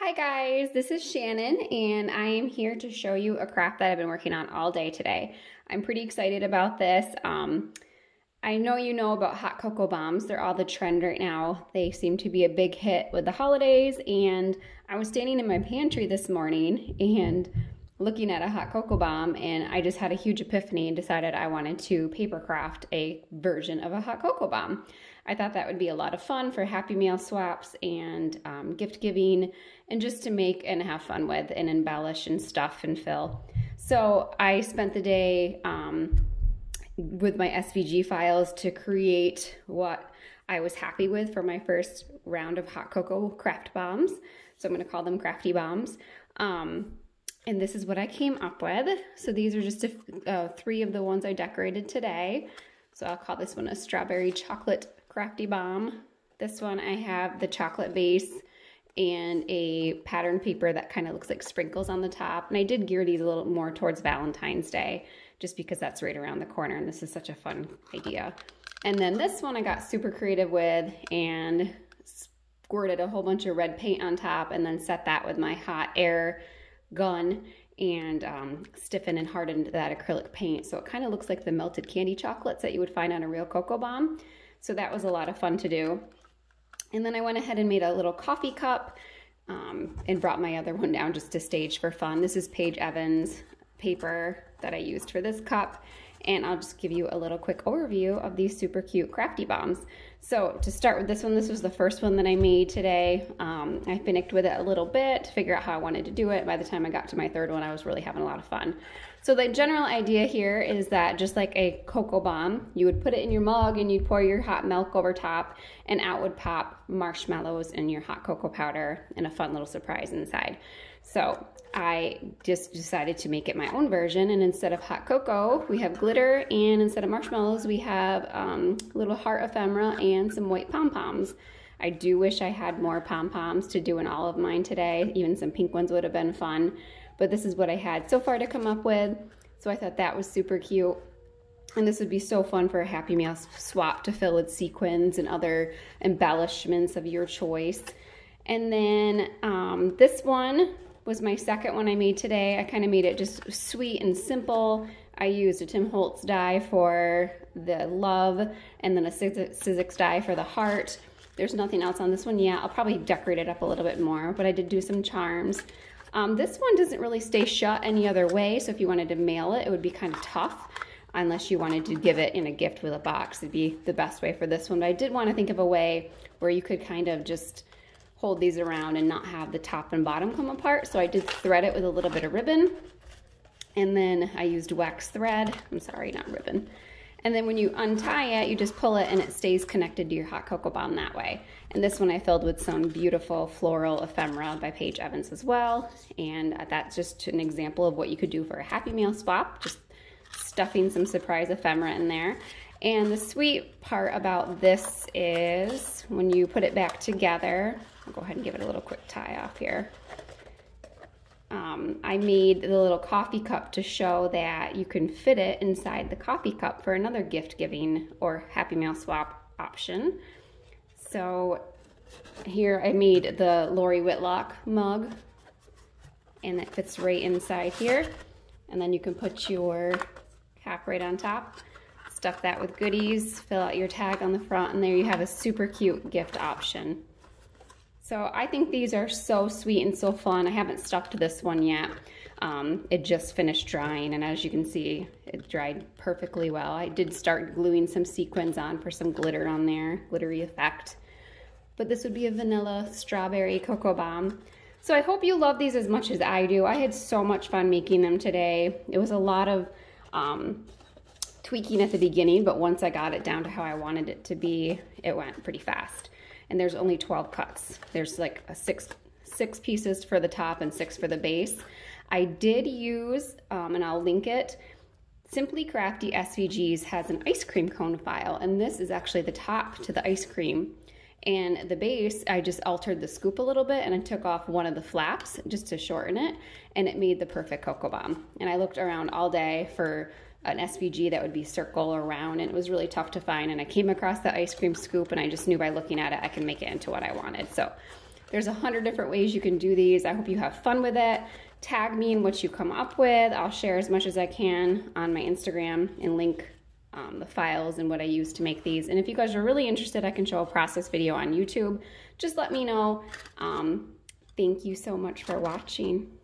Hi guys, this is Shannon and I am here to show you a craft that I've been working on all day today. I'm pretty excited about this. Um, I know you know about hot cocoa bombs. They're all the trend right now. They seem to be a big hit with the holidays and I was standing in my pantry this morning and looking at a hot cocoa bomb and I just had a huge epiphany and decided I wanted to paper craft a version of a hot cocoa bomb. I thought that would be a lot of fun for Happy Mail swaps and um, gift giving and just to make and have fun with and embellish and stuff and fill. So I spent the day um, with my SVG files to create what I was happy with for my first round of hot cocoa craft bombs. So I'm going to call them crafty bombs. Um, and this is what I came up with. So these are just a, uh, three of the ones I decorated today. So I'll call this one a strawberry chocolate Crafty Bomb. This one I have the chocolate base and a pattern paper that kind of looks like sprinkles on the top. And I did gear these a little more towards Valentine's Day just because that's right around the corner and this is such a fun idea. And then this one I got super creative with and squirted a whole bunch of red paint on top and then set that with my hot air gun and um, stiffen and hardened that acrylic paint. So it kind of looks like the melted candy chocolates that you would find on a real cocoa bomb. So that was a lot of fun to do. And then I went ahead and made a little coffee cup um, and brought my other one down just to stage for fun. This is Paige Evans paper that I used for this cup. And I'll just give you a little quick overview of these super cute crafty bombs. So to start with this one, this was the first one that I made today. Um, I finished with it a little bit to figure out how I wanted to do it. By the time I got to my third one, I was really having a lot of fun. So the general idea here is that just like a cocoa bomb, you would put it in your mug and you'd pour your hot milk over top and out would pop marshmallows and your hot cocoa powder and a fun little surprise inside. So I just decided to make it my own version and instead of hot cocoa, we have glitter and instead of marshmallows, we have um, little heart ephemera and some white pom-poms. I do wish I had more pom-poms to do in all of mine today. Even some pink ones would have been fun but this is what I had so far to come up with. So I thought that was super cute. And this would be so fun for a Happy Mail swap to fill with sequins and other embellishments of your choice. And then um, this one was my second one I made today. I kind of made it just sweet and simple. I used a Tim Holtz die for the love and then a Sizzix die for the heart. There's nothing else on this one yet. I'll probably decorate it up a little bit more, but I did do some charms. Um, this one doesn't really stay shut any other way, so if you wanted to mail it, it would be kind of tough unless you wanted to give it in a gift with a box. It'd be the best way for this one. But I did want to think of a way where you could kind of just hold these around and not have the top and bottom come apart. So I did thread it with a little bit of ribbon. And then I used wax thread. I'm sorry, not ribbon. And then when you untie it, you just pull it and it stays connected to your hot cocoa bomb that way. And this one I filled with some beautiful floral ephemera by Paige Evans as well. And uh, that's just an example of what you could do for a Happy Mail swap, just stuffing some surprise ephemera in there. And the sweet part about this is when you put it back together, I'll go ahead and give it a little quick tie off here um, I made the little coffee cup to show that you can fit it inside the coffee cup for another gift giving or Happy Mail swap option. So here I made the Lori Whitlock mug and it fits right inside here. And then you can put your cap right on top, stuff that with goodies, fill out your tag on the front, and there you have a super cute gift option. So I think these are so sweet and so fun. I haven't stuffed this one yet. Um, it just finished drying and as you can see, it dried perfectly well. I did start gluing some sequins on for some glitter on there, glittery effect. But this would be a vanilla strawberry cocoa bomb. So I hope you love these as much as I do. I had so much fun making them today. It was a lot of um, tweaking at the beginning, but once I got it down to how I wanted it to be, it went pretty fast and there's only 12 cuts. There's like a six, six pieces for the top and six for the base. I did use, um, and I'll link it, Simply Crafty SVGs has an ice cream cone file, and this is actually the top to the ice cream. And the base, I just altered the scoop a little bit and I took off one of the flaps just to shorten it, and it made the perfect cocoa bomb. And I looked around all day for an SVG that would be circle or round and it was really tough to find and I came across the ice cream scoop and I just knew by looking at it I could make it into what I wanted. So There's a hundred different ways you can do these. I hope you have fun with it. Tag me in what you come up with. I'll share as much as I can on my Instagram and link um, the files and what I use to make these. And if you guys are really interested, I can show a process video on YouTube. Just let me know. Um, thank you so much for watching.